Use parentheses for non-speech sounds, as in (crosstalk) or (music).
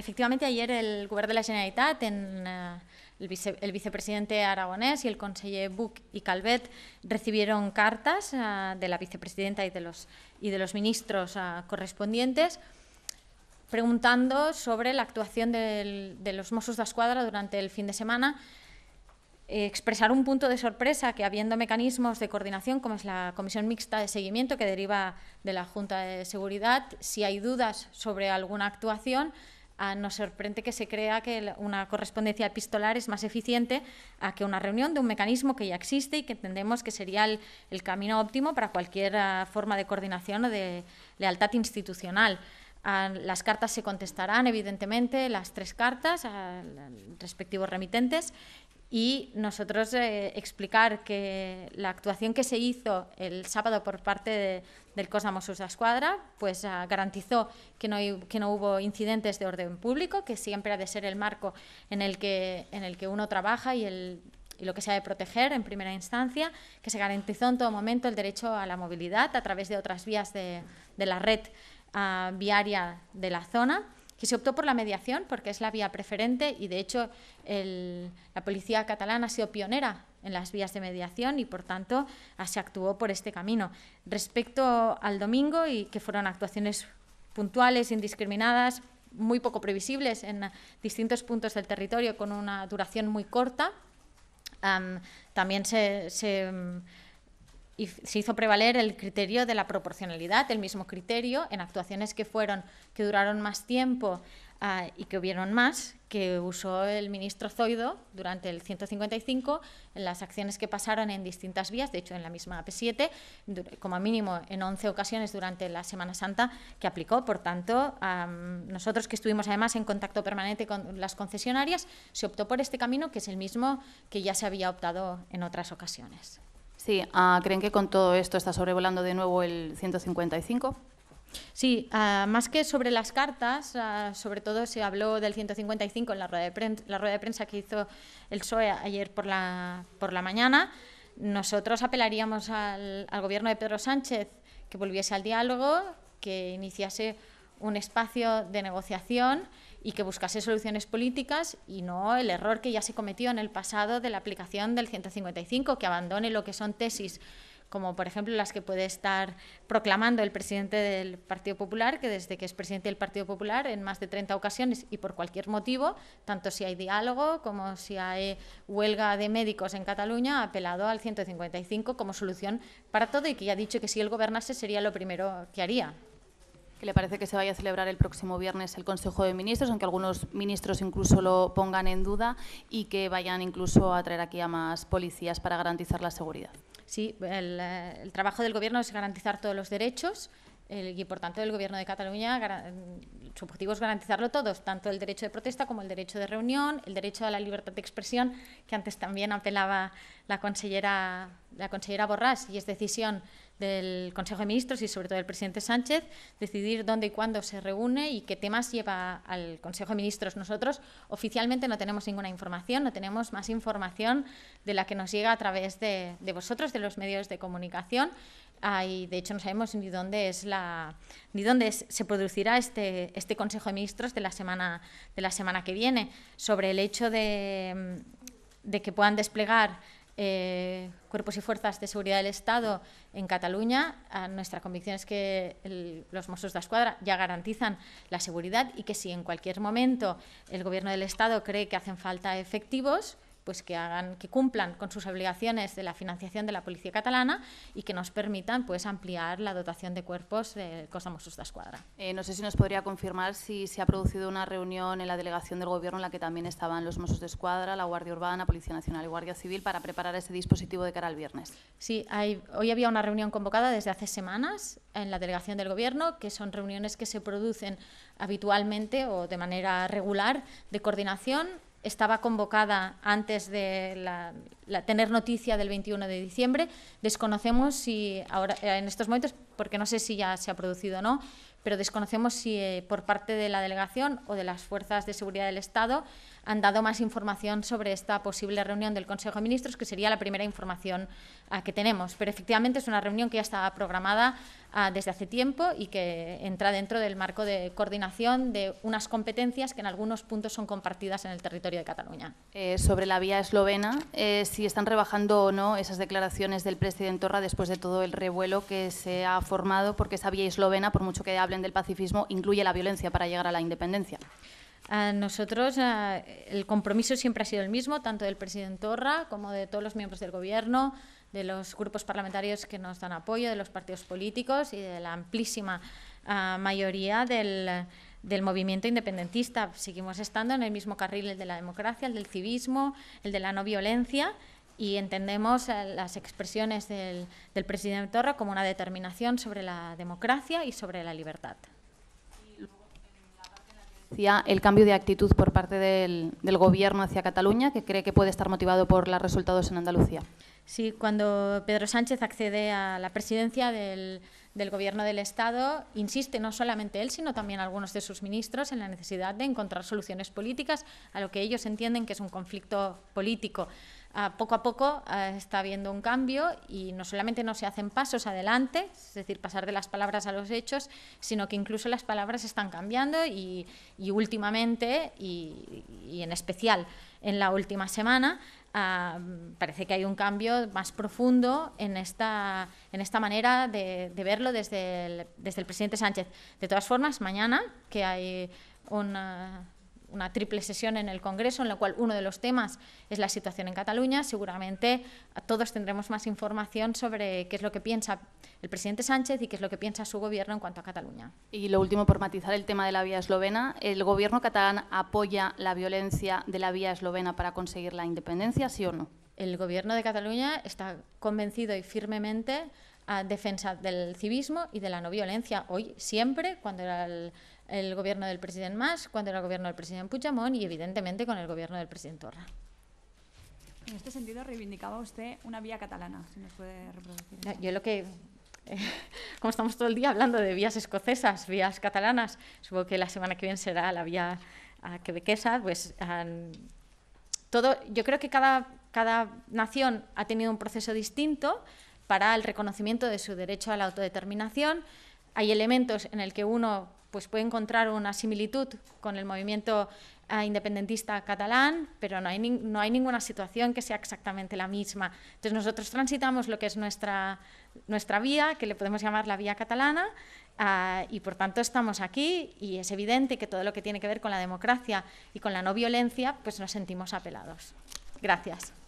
efectivamente, ayer el Gobierno de la Generalitat, en, eh, el, vice, el, vicepresidente aragonés y el conseller Buch y Calvet recibieron cartas uh, de la vicepresidenta y de los, y de los ministros uh, correspondientes preguntando sobre la actuación de los Mossos de Escuadra durante el fin de semana eh, expresar un punto de sorpresa que habiendo mecanismos de coordinación como es la comisión mixta de seguimiento que deriva de la Junta de Seguridad, si hay dudas sobre alguna actuación, ah, nos sorprende que se crea que una correspondencia epistolar es más eficiente a que una reunión de un mecanismo que ya existe y que entendemos que sería el, camino óptimo para cualquier uh, forma de coordinación o de lealtad institucional. Uh, las cartas se contestarán, evidentemente, las tres cartas a respectivos remitentes y nosotros eh, explicar que la actuación que se hizo el sábado por parte de, del COS Mossos de Escuadra pues, uh, garantizó que no, que no hubo incidentes de orden público, que siempre ha de ser el marco en el que, en el que uno trabaja y, el, y lo que se ha de proteger en primera instancia, que se garantizó en todo momento el derecho a la movilidad a través de otras vías de, de la red uh, viaria de la zona que se optó por la mediación porque es la vía preferente y de hecho la policía catalana ha sido pionera en las vías de mediación y por tanto se actuó por este camino. Respecto al domingo y que fueron actuaciones puntuales, indiscriminadas, muy poco previsibles en distintos puntos del territorio con una duración muy corta, también se y se hizo prevaler el criterio de la proporcionalidad, el mismo criterio en actuaciones que fueron que duraron más tiempo uh, y que hubieron más que usó el ministro Zoido durante el 155 en las acciones que pasaron en distintas vías, de hecho en la misma AP7, como mínimo en 11 ocasiones durante la Semana Santa que aplicó. Por tanto, um, nosotros que estuvimos además en contacto permanente con las concesionarias, se optó por este camino que es el mismo que ya se había optado en otras ocasiones. Sí, uh, ¿creen que con todo esto está sobrevolando de nuevo el 155? Sí, uh, más que sobre las cartas, uh, sobre todo se habló del 155 en la rueda de, prensa, la rueda de prensa que hizo el PSOE ayer por la, por la mañana. Nosotros apelaríamos al, al gobierno de Pedro Sánchez que volviese al diálogo, que iniciase un espacio de negociación y que buscase soluciones políticas y no el error que ya se cometió en el pasado de la aplicación del 155, que abandone lo que son tesis como por ejemplo las que puede estar proclamando el presidente del Partido Popular, que desde que es presidente del Partido Popular en más de 30 ocasiones y por cualquier motivo, tanto si hay diálogo como si hay huelga de médicos en Cataluña, ha apelado al 155 como solución para todo y que ya ha dicho que si él gobernase sería lo primero que haría. ¿Qué le parece que se vaya a celebrar el próximo viernes el Consejo de Ministros, aunque algunos ministros incluso lo pongan en duda y que vayan incluso a traer aquí a más policías para garantizar la seguridad? Sí, el, eh, trabajo del Gobierno es garantizar todos los derechos el, y, por tanto, el Gobierno de Cataluña, su objetivo es garantizarlo todos, tanto el derecho de protesta como el derecho de reunión, el derecho a la libertad de expresión, que antes también apelaba la consellera, la consellera Borràs, y es decisión del Consejo de Ministros y sobre todo del presidente Sánchez decidir dónde y cuándo se reúne y qué temas lleva al Consejo de Ministros. Nosotros oficialmente no tenemos ninguna información, no tenemos más información de la que nos llega a través de, de vosotros, de los medios de comunicación. Y de hecho no sabemos ni dónde es la ni dónde se producirá este, este Consejo de Ministros de la semana de la semana que viene sobre el hecho de, de que puedan desplegar eh, cuerpos y fuerzas de seguridad del Estado en Cataluña, a nuestra convicción es que los Mossos de Escuadra ya garantizan la seguridad y que si en cualquier momento el Gobierno del Estado cree que hacen falta efectivos, pues que hagan que cumplan con sus obligaciones de la financiación de la policía catalana y que nos permitan pues ampliar la dotación de cuerpos de Cos de Mossos d'Esquadra. Eh, no sé si nos podría confirmar si se ha producido una reunión en la delegación del Gobierno en la que también estaban los Mossos d'Esquadra, la Guardia Urbana, Policía Nacional y Guardia Civil para preparar ese dispositivo de cara al viernes. Sí, hay, hoy había una reunión convocada desde hace semanas en la delegación del Gobierno, que son reuniones que se producen habitualmente o de manera regular de coordinación estaba convocada antes de la, tener noticia del 21 de diciembre. Desconocemos si ahora en estos momentos, porque no sé si ya se ha producido o no, pero desconocemos si eh, por parte de la delegación o de las fuerzas de seguridad del Estado han dado más información sobre esta posible reunión del Consejo de Ministros, que sería la primera información uh, que tenemos. Pero efectivamente es una reunión que ya estaba programada ah, desde hace tiempo y que entra dentro del marco de coordinación de unas competencias que en algunos puntos son compartidas en el territorio de Cataluña. Eh, sobre la vía eslovena, eh, si están rebajando o no esas declaraciones del presidente Torra después de todo el revuelo que se ha formado, porque esa vía eslovena, por mucho que hablen del pacifismo, incluye la violencia para llegar a la independencia. A nosotros el compromiso siempre ha sido el mismo, tanto del presidente Torra como de todos los miembros del Gobierno, de los grupos parlamentarios que nos dan apoyo, de los partidos políticos y de la amplísima mayoría del, movimiento independentista. Seguimos estando en el mismo carril, el de la democracia, el del civismo, el de la no violencia y entendemos las expresiones del, del presidente Torra como una determinación sobre la democracia y sobre la libertad el cambio de actitud por parte del, Gobierno hacia Cataluña, que cree que puede estar motivado por los resultados en Andalucía. Sí, cuando Pedro Sánchez accede a la presidencia del, del, Gobierno del Estado, insiste no solamente él, sino también algunos de sus ministros en la necesidad de encontrar soluciones políticas a lo que ellos entienden que es un conflicto político poco a poco está habiendo un cambio y no solamente no se hacen pasos adelante, es decir, pasar de las palabras a los hechos, sino que incluso las palabras están cambiando y, últimamente, y, en especial en la última semana, parece que hay un cambio más profundo en esta, en esta manera de, verlo desde el, desde el presidente Sánchez. De todas formas, mañana, que hay una una triple sesión en el Congreso, en la cual uno de los temas es la situación en Cataluña. Seguramente todos tendremos más información sobre qué es lo que piensa el presidente Sánchez y qué es lo que piensa su gobierno en cuanto a Cataluña. Y lo último, por matizar el tema de la vía eslovena, ¿el gobierno catalán apoya la violencia de la vía eslovena para conseguir la independencia, sí o no? El gobierno de Cataluña está convencido y firmemente a defensa del civismo y de la no violencia. Hoy, siempre, cuando era el, el gobierno del presidente Mas, cuando era el gobierno del presidente Puigdemont y evidentemente con el gobierno del presidente Torra. En este sentido, reivindicaba usted una vía catalana, si nos puede reproducir. Yo lo que (laughs) como estamos todo el día hablando de vías escocesas, vías catalanas, supongo que la semana que viene será la vía uh, quebequesa, pues todo, yo creo que cada, cada nación ha tenido un proceso distinto para el reconocimiento de su derecho a la autodeterminación. Hay elementos en el que uno pues puede encontrar una similitud con el movimiento eh, independentista catalán, pero no hay, no hay ninguna situación que sea exactamente la misma. Entonces nosotros transitamos lo que es nuestra, nuestra vía, que le podemos llamar la vía catalana, eh, y por tanto estamos aquí y es evidente que todo lo que tiene que ver con la democracia y con la no violencia, pues nos sentimos apelados. Gracias.